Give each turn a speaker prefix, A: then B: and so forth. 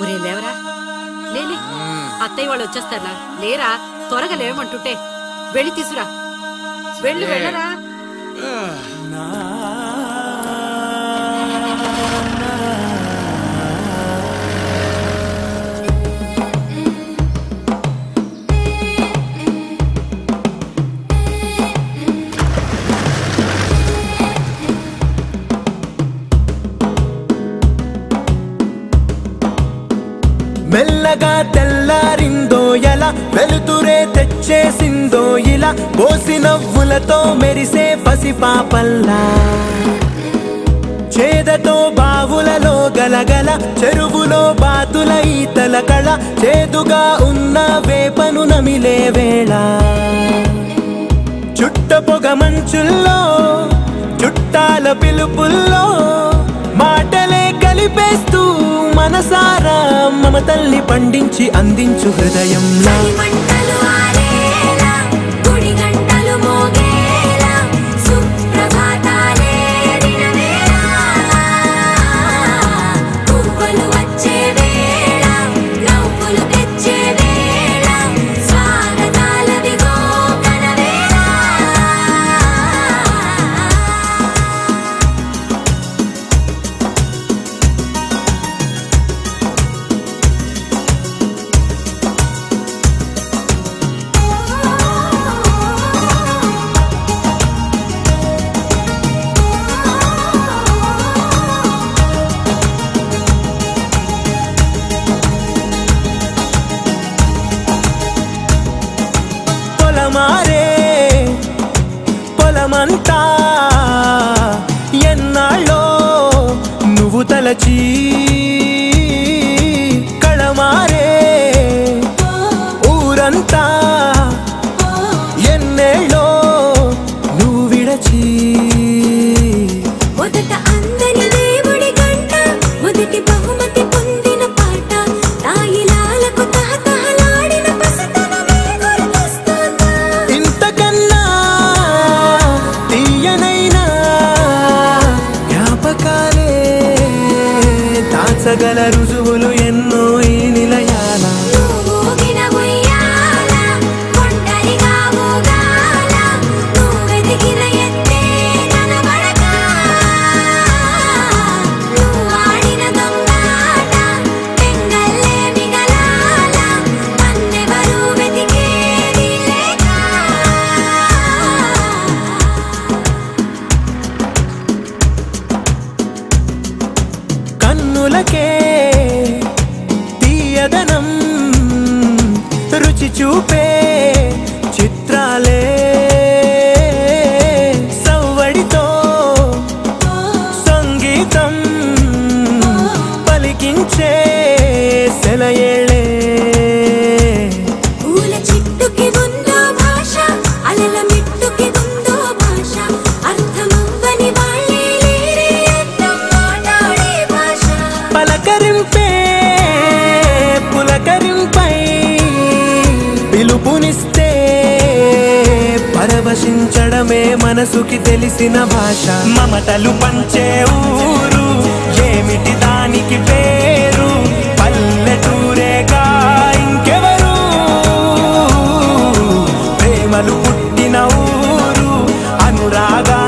A: ఒరే లేవరా? లేలే. అత్తయ్య వాళ్ళు వచ్చేస్తారా లేరా? త్వరగా లేవమంటుంటే. వెళ్ళి తీసురా. వెళ్ళి వెళ్ళరా.
B: మెల్లగా తెల్లారిందో ఎలా? వెలుతురే తెచ్చేసిందో ఇలా? పోసి నవ్వులతో మెరిసే పసిపాపల్లా చేదతో బావులలో గలగల చెరువులో బాతుల ఈతల కళ చేదుగా ఉన్న వేపను నమిలే వేళ. చుట్ట పొగ మంచుల్లో చుట్టాల పిలుపుల్లో మాటలే కలిపేస్తూ మనసారా మమతల్ని పండించి అందించు హృదయంలో. మారే పొలమంతా ఎన్నాళ్ళో నువ్వు తలచి కళమారే. ఊరంతా ఎన్నేళ్ళో నువ్వు విడచి ಸಕಲ చూపే
C: పరవశించడమే మనసుకి తెలిసిన భాష. మమతలు పంచే
B: ఊరు ఏమిటి దానికి పేరు? పల్లెటూరేగా ఇంకెవరు? ప్రేమలు పుట్టిన ఊరు అనురాగా